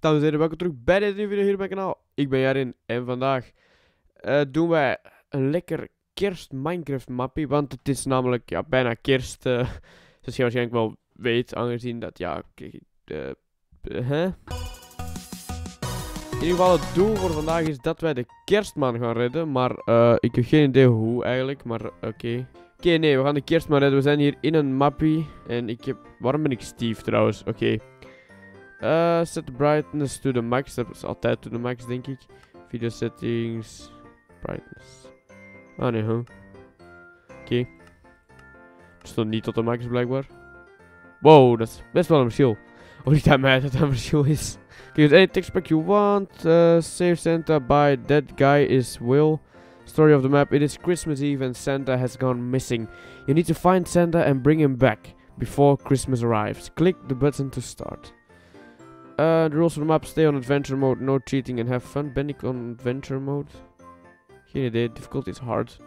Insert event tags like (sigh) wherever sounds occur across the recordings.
Dames en heren, welkom terug bij deze nieuwe video hier op mijn kanaal. Ik ben Jarin en vandaag eh, doen wij een lekker kerst Minecraft mappie. Want het is namelijk ja, bijna kerst, eh, (laughs) zoals je waarschijnlijk wel weet, aangezien dat ja, eh? In ieder geval het doel voor vandaag is dat wij de kerstman gaan redden. Maar ik heb geen idee hoe eigenlijk, maar oké. Oké, nee, we gaan de kerstman redden. We zijn hier in een mappie. En ik heb... Waarom ben ik Steve trouwens? Oké. Eh, set the brightness to the max. Dat is altijd to the max, denk ik. Video settings. Brightness. Ah, nee, huh? Oké. Het stond niet tot de max, blijkbaar. Wow, dat is best wel een verschil. (laughs) Of niet aan mij dat dat een verschil is. Okay, any text pack you want. Uh, save Santa by that guy is Will. Story of the map. It is Christmas Eve and Santa has gone missing. You need to find Santa and bring him back before Christmas arrives. Click the button to start. Uh, rules of the map. Stay on adventure mode. No cheating and have fun. Ben ik on adventure mode? Geen idee. Difficulty is hard.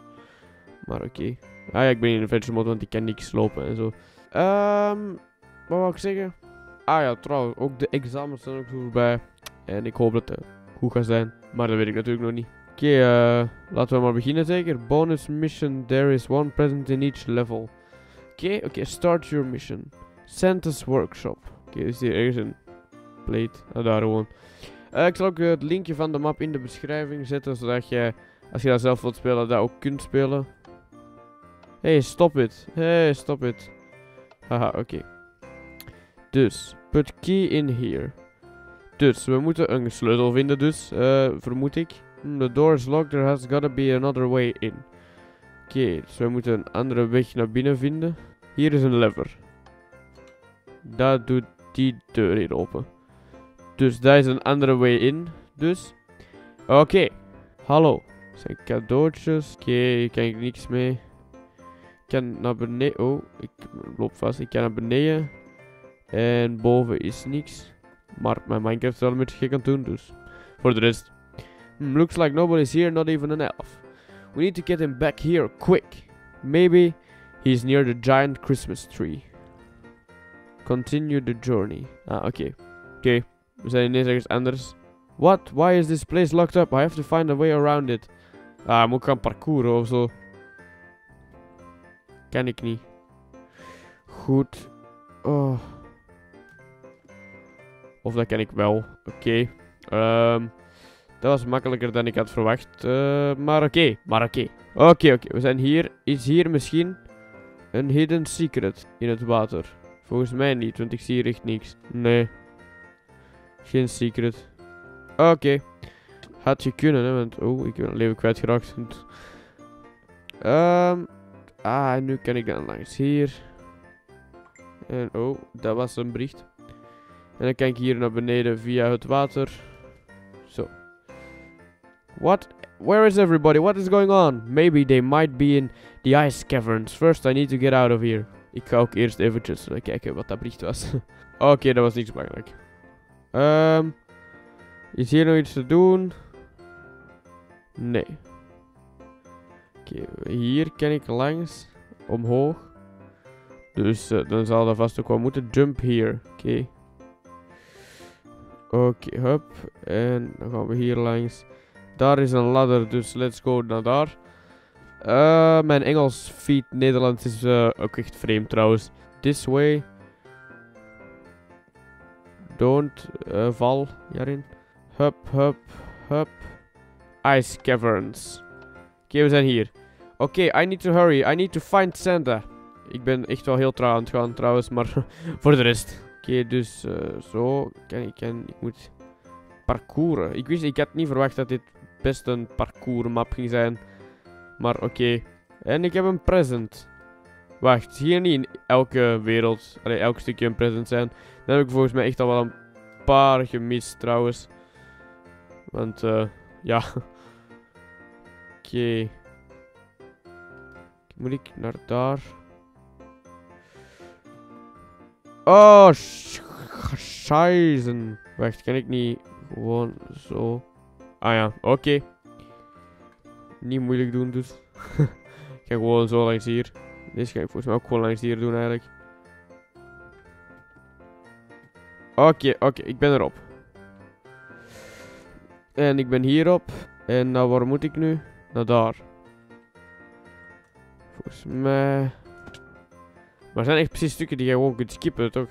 Maar oké. Ah ja, ik ben in adventure mode, want ik kan niks lopen en zo. Um, wat wou ik zeggen? Ah ja, trouwens. Ook de examens zijn ook voorbij. En ik hoop dat het goed gaat zijn. Maar dat weet ik natuurlijk nog niet. Oké, uh, laten we maar beginnen zeker. Bonus mission. There is one present in each level. Oké, oké. Start your mission. Santa's workshop. Oké, is hier ergens een plate. Ah, daar gewoon. Uh, ik zal ook uh, het linkje van de map in de beschrijving zetten, zodat je, als je dat zelf wilt spelen, dat ook kunt spelen. Hey, stop it. Hey, stop it. Haha, oké. Dus, put key in here. Dus, we moeten een sleutel vinden dus, uh, vermoed ik. The door is locked, there has gotta be another way in. Oké, dus we moeten een andere weg naar binnen vinden. Hier is een lever. Dat doet die deur hier open. Dus daar is een andere way in. Dus. Oké. Okay. Hallo. Zijn cadeautjes. Oké, okay, kan ik niks mee. Ik kan naar beneden. Oh, ik loop vast. Ik kan naar beneden. En boven is niks. Maar mijn Minecraft is wel een beetje gek aan het doen, dus. Voor de rest. Hmm, looks like nobody's here, not even an elf. We need to get him back here, quick. Maybe he's near the giant Christmas tree. Continue the journey. Ah, oké. Oké. We zijn ineens ergens anders. What? Why is this place locked up? I have to find a way around it. Ah, moet ik gaan parcouren of zo. Kan ik niet. Goed. Oh. Of dat kan ik wel. Oké. Okay. Um, dat was makkelijker dan ik had verwacht. Uh, maar oké. Maar oké. Oké, oké. We zijn hier. Is hier misschien een hidden secret in het water? Volgens mij niet, want ik zie hier echt niks. Nee. Geen secret. Oké. Okay. Had je kunnen, hè, want... Oh, ik ben een leven kwijtgeraakt. Um, ah, nu kan ik dan langs hier. En oh, dat was een bericht. En dan kan ik hier naar beneden via het water. Zo. What? Where is everybody? What is going on? Maybe they might be in the ice caverns. First, I need to get out of here. Ik ga ook eerst eventjes uh, kijken wat dat bericht was. (laughs) Oké, dat was niks belangrijk. Um, is hier nog iets te doen? Nee. Oké, hier kan ik langs. Omhoog. Dus uh, dan zal dat vast ook wel moeten. Jump hier. Oké. Oké, okay. En dan gaan we hier langs. Daar is een ladder, dus let's go naar daar. Uh, mijn Engels feed Nederlands is uh, ook echt vreemd trouwens. This way. Don't uh, val hierin. Hup, hup, hup. Ice caverns. Oké, we zijn hier. Oké, I need to hurry. I need to find Santa. Ik ben echt wel heel trouw aan het gaan trouwens, maar (laughs) voor de rest. Oké, dus zo. Kan ik, ik moet parcouren. Ik wist, ik had niet verwacht dat dit best een parcoursmap ging zijn. Maar oké. En ik heb een present. Wacht, hier niet in elke wereld, allee, elk stukje een present zijn. Dan heb ik volgens mij echt al wel een paar gemist trouwens. Want, uh, ja. (laughs) Oké. Moet ik naar daar? Oh, scheißen. Wacht, kan ik niet gewoon zo... Ah ja, oké. Niet moeilijk doen dus. (laughs) ik ga gewoon zo langs hier. Deze ga ik volgens mij ook gewoon langs hier doen eigenlijk. Oké, oké, ik ben erop. En ik ben hierop. En nou, waar moet ik nu? Naar daar. Volgens mij... Maar zijn echt precies stukken die je gewoon kunt skippen, toch?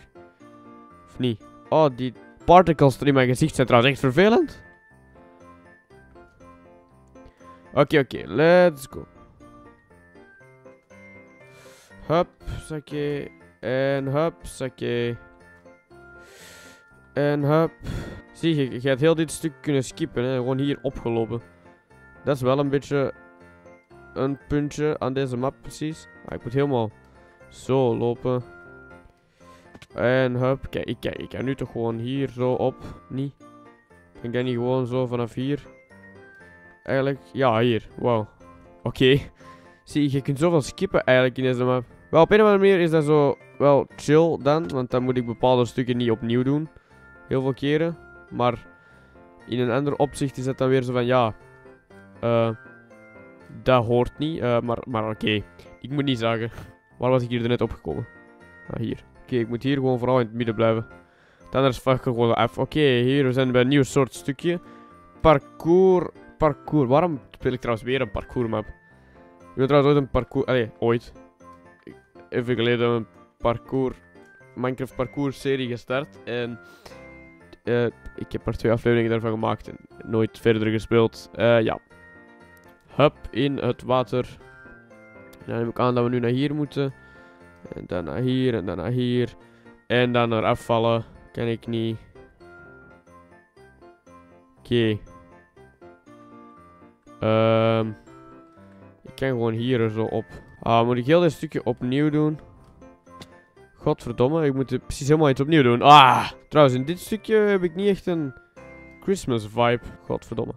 Of niet? Oh, die particles die in mijn gezicht zijn trouwens echt vervelend. Oké, oké. Let's go. Hup, zakje. En hup, zakje. En hup. Zie je, je gaat heel dit stuk kunnen skippen, hè. Gewoon hier opgelopen. Dat is wel een beetje een puntje aan deze map, precies. Ah, ik moet helemaal zo lopen. En hup, kijk, ik, kan nu toch gewoon hier zo op, niet? Ik kan niet gewoon zo vanaf hier. Eigenlijk, ja, hier, wow. Oké. Zie, je kunt zoveel skippen eigenlijk in deze map. Wel, op een of andere manier is dat zo wel chill dan, want dan moet ik bepaalde stukken niet opnieuw doen. Heel veel keren. Maar in een ander opzicht is dat dan weer zo van, ja, eh, dat hoort niet, uh, maar, maar oké. Ik moet niet zeggen. (laughs) Waar was ik hier net opgekomen? Ah, hier. Oké, ik moet hier gewoon vooral in het midden blijven. Dan is fuck gewoon af. Oké, hier we zijn bij een nieuw soort stukje. Parcours. Parcours. Waarom speel ik trouwens weer een parcours map? Ik wil trouwens ooit een parcours... Allee, ooit. Even geleden een parcours... Minecraft parcours serie gestart. En... Uh, ik heb maar twee afleveringen daarvan gemaakt. En nooit verder gespeeld. Uh, ja. Hup, in het water. Dan neem ik aan dat we nu naar hier moeten. En dan naar hier en dan naar hier. En dan naar afvallen. Kan ik niet. Oké. Um, ik kan gewoon hier zo op. Ah, moet ik heel dit stukje opnieuw doen? Godverdomme, ik moet het precies helemaal iets opnieuw doen. Ah! Trouwens, in dit stukje heb ik niet echt een Christmas vibe. Godverdomme.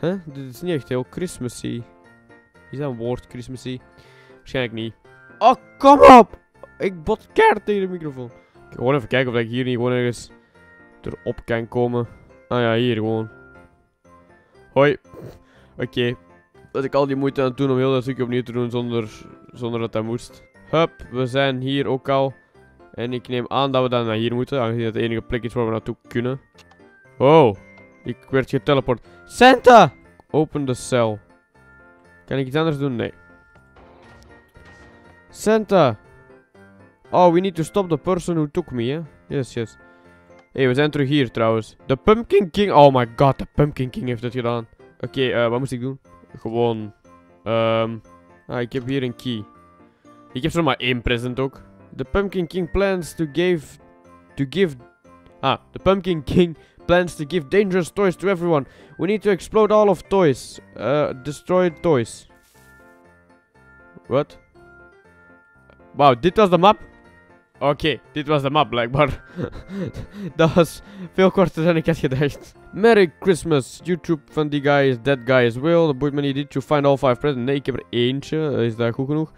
Huh? Dit is niet echt heel Christmassy. Is dat een woord, Christmassy? Waarschijnlijk niet. Oh, kom op! Ik bot keihard tegen de microfoon. Ik gewoon even kijken of ik hier niet gewoon ergens erop kan komen. Ah ja, hier gewoon. Hoi. Oké. Dat ik al die moeite aan het doen om heel dat stukje opnieuw te doen zonder, zonder dat dat moest. Hup, we zijn hier ook al. En ik neem aan dat we dan naar hier moeten, aangezien dat de enige plek is waar we naartoe kunnen. Wow. Ik werd geteleport. Santa! Open de cel. Kan ik iets anders doen? Nee. Santa! Oh, we need to stop the person who took me, hè? Yes, yes. Hé, hey, we zijn terug hier trouwens. De Pumpkin King. Oh my god, de Pumpkin King heeft het gedaan. Oké, uh, wat moest ik doen? Gewoon. Um, ah, ik heb hier een key. Ik heb zomaar één present ook. The Pumpkin King plans to give. To give. Ah, the Pumpkin King (laughs) plans to give dangerous toys to everyone. We need to explode all of toys. Uh, destroy toys. What? Wow, dit was de map? Okay, dit was de map blijkbaar. dat was veel korter dan ik had gedacht. Merry Christmas. YouTube van die guy is that well. Dat boeit. Did you find all five presents? Nee, ik heb er eentje. Is dat goed genoeg?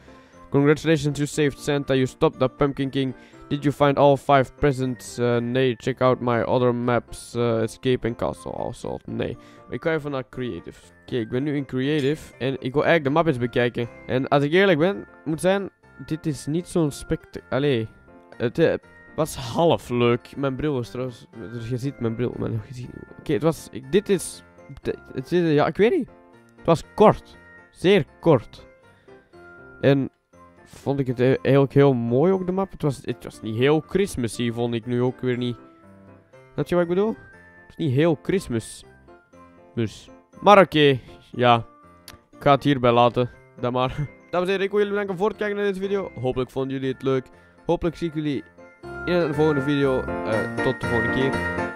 Congratulations, you saved Santa. You stopped the Pumpkin King. Did you find all five presents? Uh, nee, check out my other maps. Uh, escape and Castle Assault. Nee. Ik ga even naar Creative. Oké, ik ben nu in Creative. En ik wil eigenlijk de map eens bekijken. En als ik eerlijk ben, moet zijn... Dit is niet zo'n spect... Allee... Het uh, was half leuk. Mijn bril was trouwens... Je ziet mijn bril. Oké, het was... Dit is... Het is... Ja, ik weet niet. Het was kort. Zeer kort. En vond ik het eigenlijk heel mooi ook de map. Het was, het was niet heel Christmassy, vond ik nu ook weer niet. Weet je wat ik bedoel? Het is niet heel Christmas. Dus. Maar oké, ja. Ik ga het hierbij laten. Dan maar. (laughs) Dames en heren, ik wil jullie bedanken voor het kijken naar deze video. Hopelijk vonden jullie het leuk. Hopelijk zie ik jullie in een volgende video. Uh, tot de volgende keer.